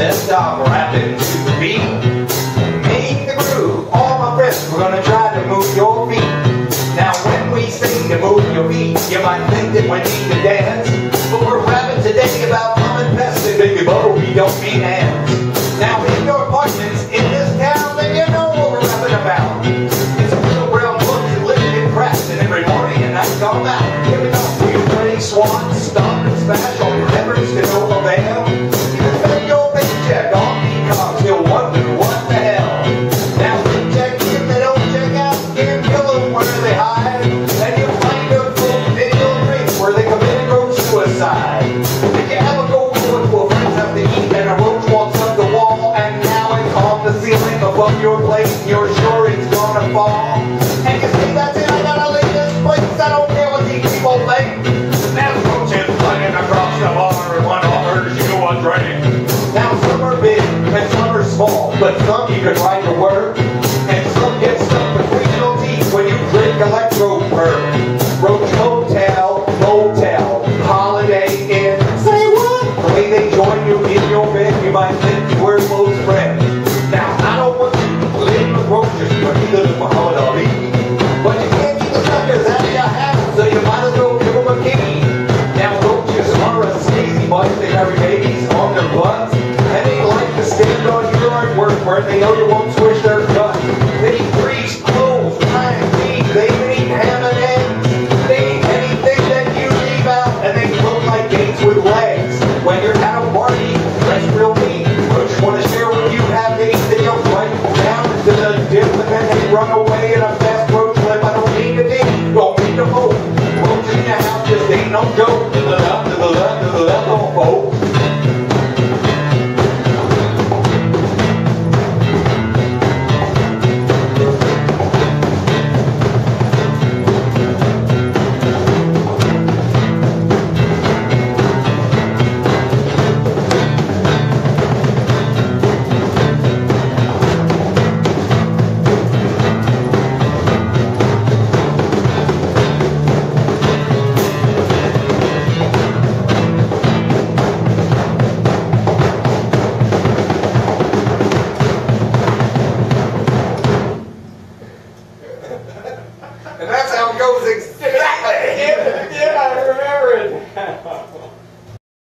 Then stop rapping to the beat. Make the groove, all my friends, we're gonna try to move your feet. Now when we sing to move your feet, you might think that we need to dance. But we're rapping today about common pests and baby bo, we don't mean ants. Now in your apartments in this town, then you know what we're rapping about. It's a little brown book and living in press, and every morning and night come out. Here we go, we pretty swans, stomp and smash on above your plate and you're sure it's gonna fall? And you say that's it, I gotta leave this place, I don't care what these people think. Now the roaches flying across the bar and one offers you a drink. Now some are big and some are small, but some you can ride to work. And some get stuck between your teeth when you drink electro carry babies on their butts. And they like to stand on your artwork where they know you won't switch their guts. They eat grease, clothes, pine, meat, they eat ham and eggs. They eat anything that you leave out, and they look like gates with legs. When you're at a party, dress real neat. Roach wanna share with you have they go right down to the dip, and then they run away in a fast roach clip. I don't need to dig, don't need to hope. Roaches in your house just ain't no joke. And that's how it goes.